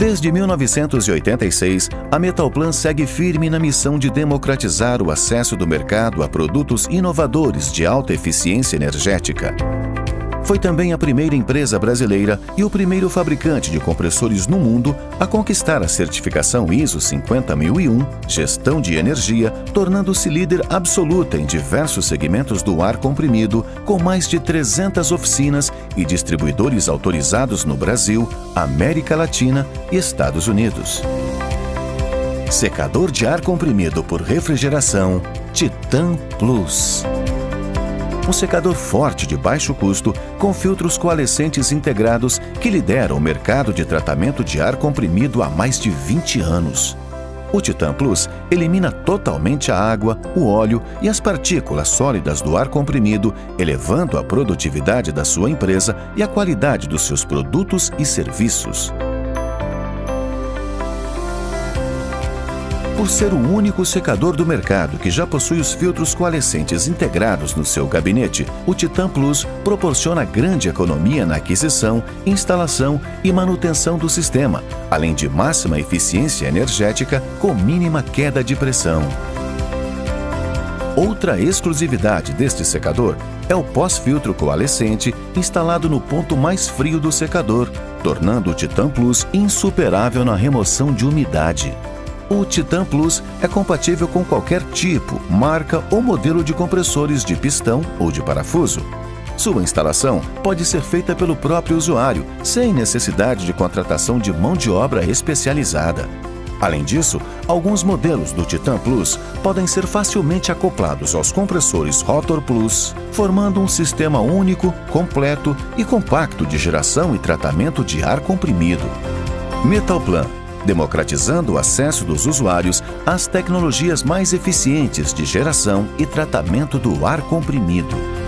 Desde 1986, a Metalplan segue firme na missão de democratizar o acesso do mercado a produtos inovadores de alta eficiência energética. Foi também a primeira empresa brasileira e o primeiro fabricante de compressores no mundo a conquistar a certificação ISO 50001 Gestão de Energia, tornando-se líder absoluta em diversos segmentos do ar comprimido, com mais de 300 oficinas e distribuidores autorizados no Brasil, América Latina e Estados Unidos. Secador de ar comprimido por refrigeração Titan Plus um secador forte de baixo custo com filtros coalescentes integrados que lidera o mercado de tratamento de ar comprimido há mais de 20 anos. O Titan Plus elimina totalmente a água, o óleo e as partículas sólidas do ar comprimido, elevando a produtividade da sua empresa e a qualidade dos seus produtos e serviços. Por ser o único secador do mercado que já possui os filtros coalescentes integrados no seu gabinete, o Titan Plus proporciona grande economia na aquisição, instalação e manutenção do sistema, além de máxima eficiência energética com mínima queda de pressão. Outra exclusividade deste secador é o pós-filtro coalescente instalado no ponto mais frio do secador, tornando o Titan Plus insuperável na remoção de umidade. O Titan Plus é compatível com qualquer tipo, marca ou modelo de compressores de pistão ou de parafuso. Sua instalação pode ser feita pelo próprio usuário, sem necessidade de contratação de mão de obra especializada. Além disso, alguns modelos do Titan Plus podem ser facilmente acoplados aos compressores Rotor Plus, formando um sistema único, completo e compacto de geração e tratamento de ar comprimido. Metalplan democratizando o acesso dos usuários às tecnologias mais eficientes de geração e tratamento do ar comprimido.